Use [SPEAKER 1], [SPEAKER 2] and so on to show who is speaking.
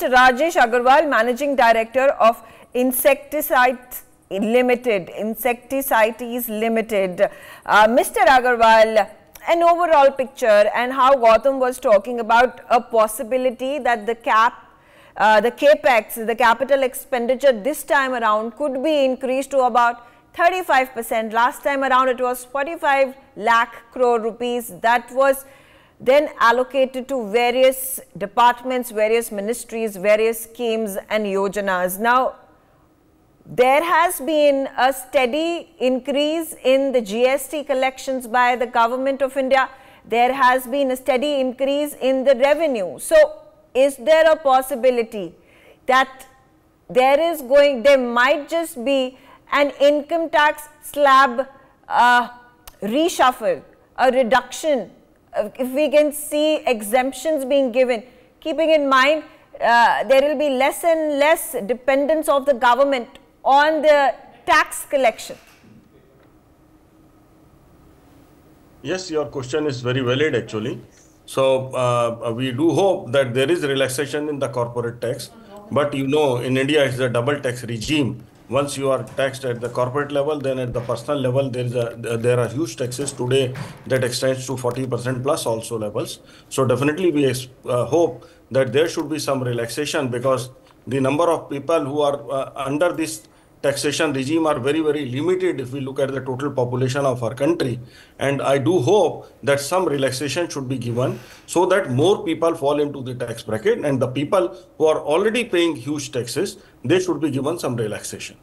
[SPEAKER 1] Mr. Rajesh Aggarwal, Managing Director of Insecticides Limited, Insecticides Limited. Uh, Mr. Aggarwal, an overall picture and how Gautam was talking about a possibility that the cap uh, the capex, the capital expenditure this time around could be increased to about 35%. Last time around it was 45 lakh crore rupees that was then allocated to various departments, various ministries, various schemes and yojanas. Now, there has been a steady increase in the GST collections by the government of India. There has been a steady increase in the revenue. So, is there a possibility that there is going, there might just be an income tax slab uh, reshuffle, a reduction, if we can see exemptions being given, keeping in mind uh, there will be less and less dependence of the government on the tax collection.
[SPEAKER 2] Yes, your question is very valid actually. So uh, we do hope that there is relaxation in the corporate tax, but you know in India it's a double tax regime. Once you are taxed at the corporate level, then at the personal level there is a there are huge taxes today that extends to 40% plus also levels. So definitely we uh, hope that there should be some relaxation because the number of people who are uh, under this taxation regime are very, very limited if we look at the total population of our country. And I do hope that some relaxation should be given so that more people fall into the tax bracket and the people who are already paying huge taxes, they should be given some relaxation.